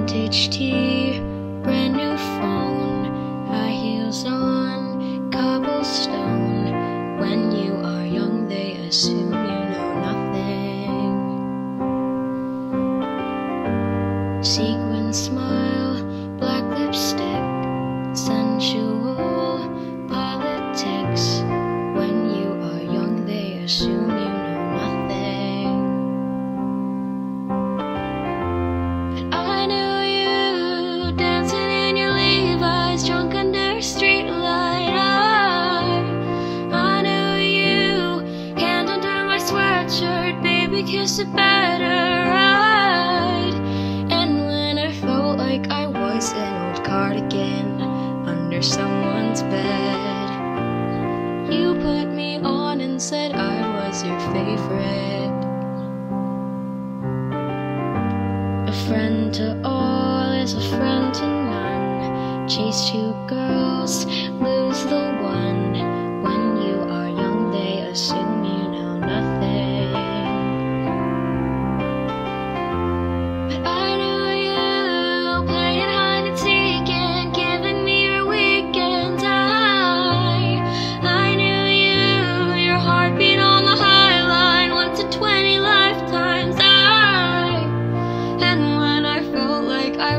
vintage tee, brand new phone, high heels on, cobblestone. When you are young, they assume you know nothing. Sequin smile, kiss it better. Right. And when I felt like I was an old cardigan under someone's bed, you put me on and said I was your favorite. A friend to all is a friend to none. Chase two girls